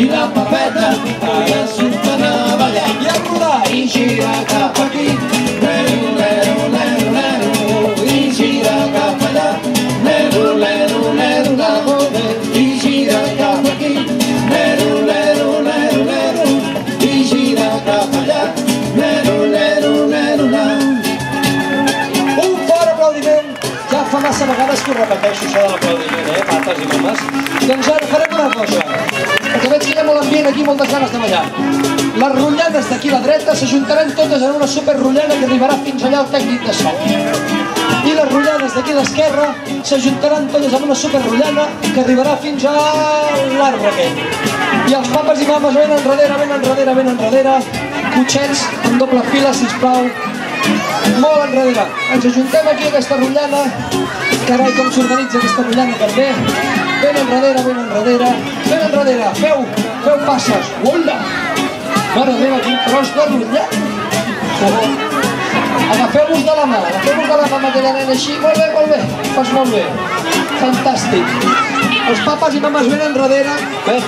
i la papeta ara surten a ballar. I a rodar. I gira cap aquí, lero, lero, lero, lero, i gira cap allà, lero, lero, lero, lero, i gira cap aquí, lero, lero, lero, lero, i gira cap allà, lero, lero, lero, lero. Un fort aplaudiment. Ja fa massa vegades que ho repeteixo, això de l'aplaudiment, eh, pates i mames. Doncs ara farem una cosa, aquí, moltes ganes de ballar. Les rotllades d'aquí a la dreta s'ajuntaran totes en una superrotllada que arribarà fins allà al tècnic de so. I les rotllades d'aquí a l'esquerra s'ajuntaran totes en una superrotllada que arribarà fins a l'arbre aquell. I els papes i mames ben enrere, ben enrere, ben enrere, cotxets en doble fila, sisplau, molt enrere. Ens ajuntem aquí a aquesta rotllana. Carai, com s'organitza aquesta rotllana també. Ben enrere, ben enrere. Feu, passes. Hola! Mare meva, quin tros de rotllat. Oh. Agafeu-vos de la mà, agafeu-vos de la mà amb aquella nena així. Molt bé, molt bé, fas molt bé. Fantàstic. Els papes i mames ben enrere. Bé,